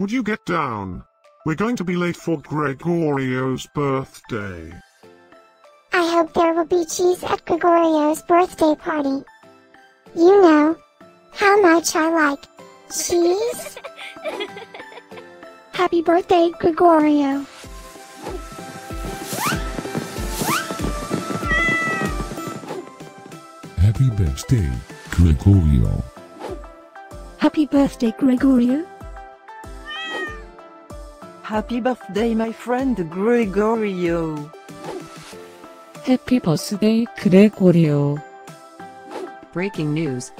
Would you get down? We're going to be late for Gregorio's birthday. I hope there will be cheese at Gregorio's birthday party. You know how much I like cheese. Happy birthday, Gregorio. Happy birthday, Gregorio. Happy birthday, Gregorio. Happy birthday, my friend Gregorio. Happy birthday, Gregorio. Breaking news.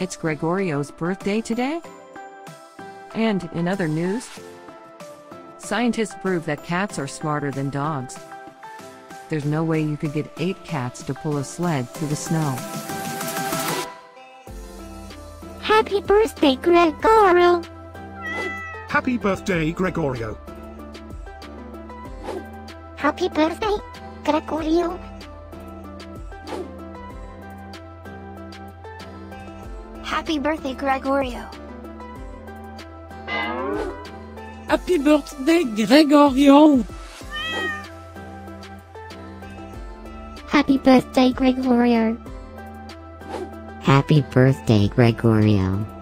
It's Gregorio's birthday today? And in other news, scientists prove that cats are smarter than dogs. There's no way you could get eight cats to pull a sled through the snow. Happy birthday, Gregorio. Happy birthday, Gregorio. Happy birthday, Gregorio. Happy birthday, Gregorio. Happy birthday, Gregorio. Happy birthday, Gregorio. Happy birthday, Gregorio.